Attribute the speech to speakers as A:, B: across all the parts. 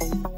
A: Bye.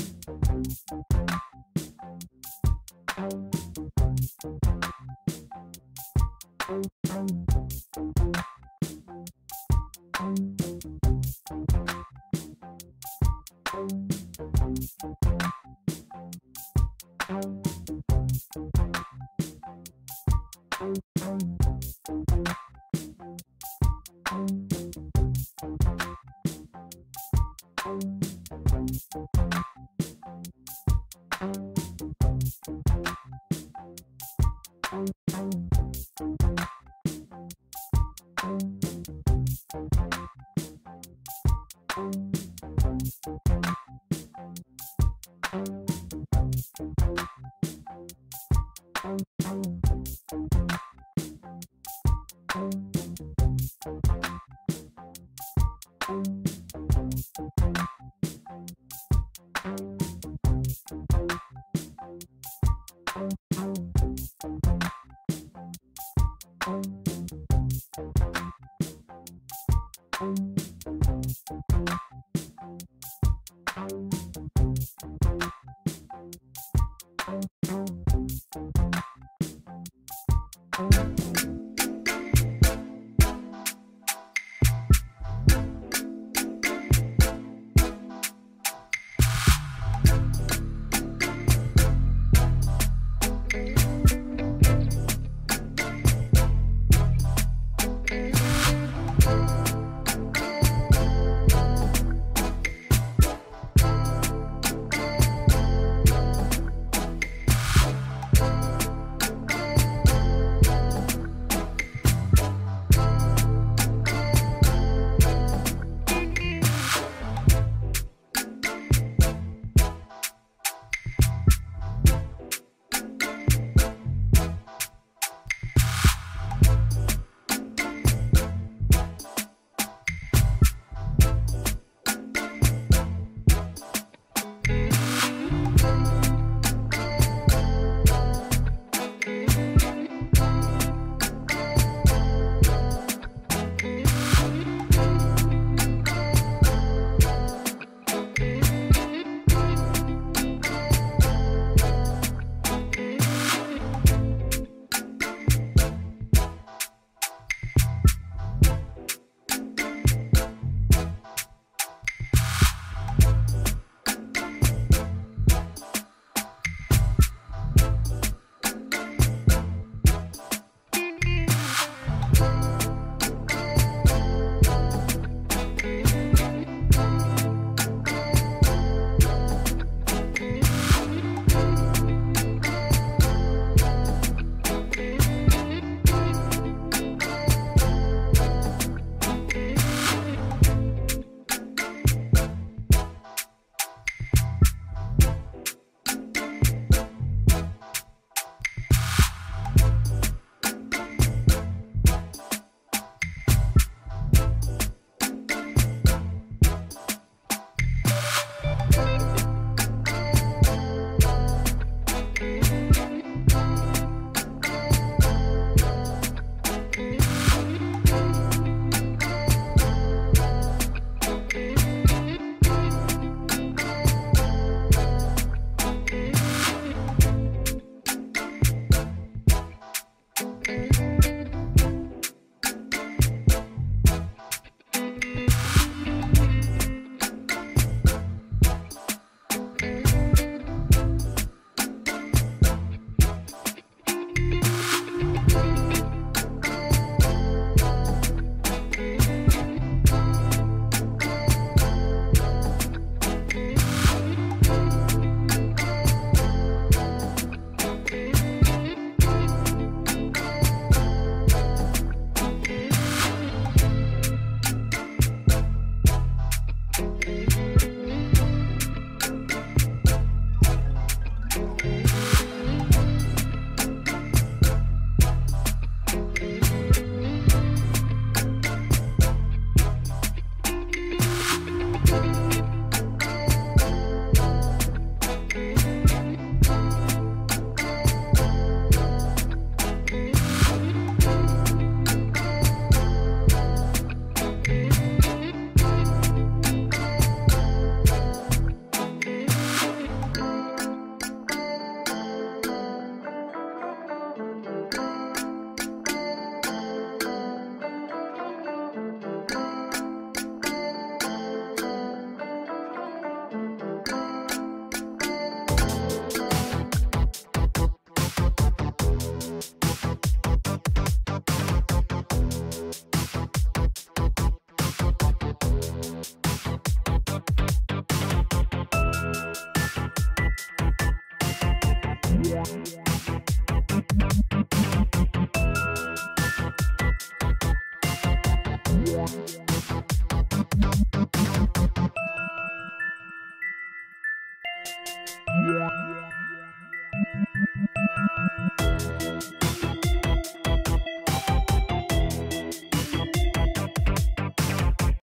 A: Thank you Thank you.